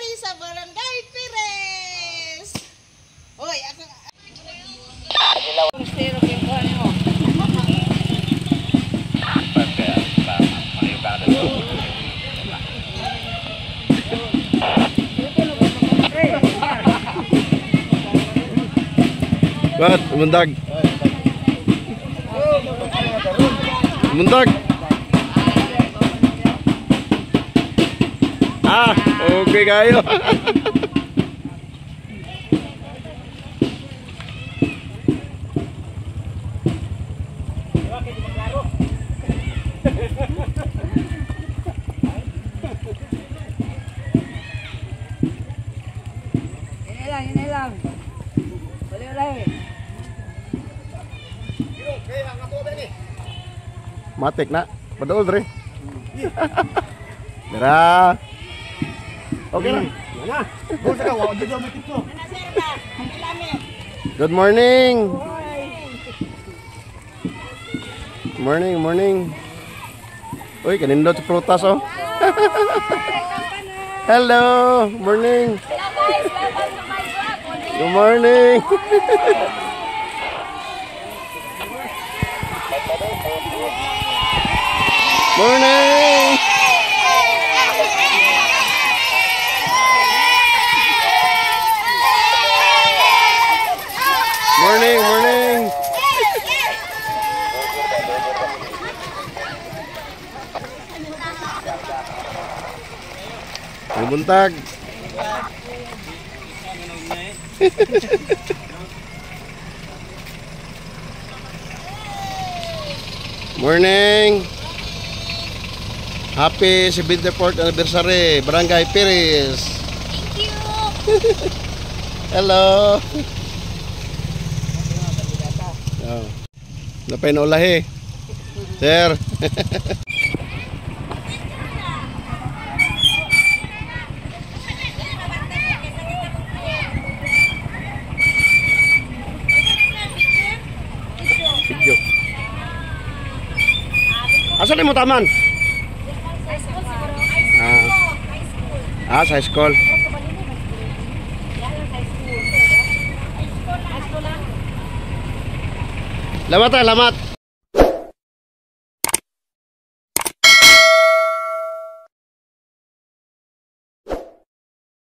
Mary sa Barangay Pires. Hoy, ako... Bakit? Mundag. Mundag. Ah, okay kayo. Matik nak, betul. Merah. Boleh ulit. Matik na. Padol dre. Dara. Okay na. Good morning. Morning, morning. Uy, kanindot sa prutas oh. Hello, morning. Good morning. Morning, May buntag. Morning. Happy 74th anniversary, Barangay Piris. Thank you. Hello. Oh. Ulahi. Sir. Asa ni mo taman? Ah. High school. Ah, sa school. Lamat ah, lamat.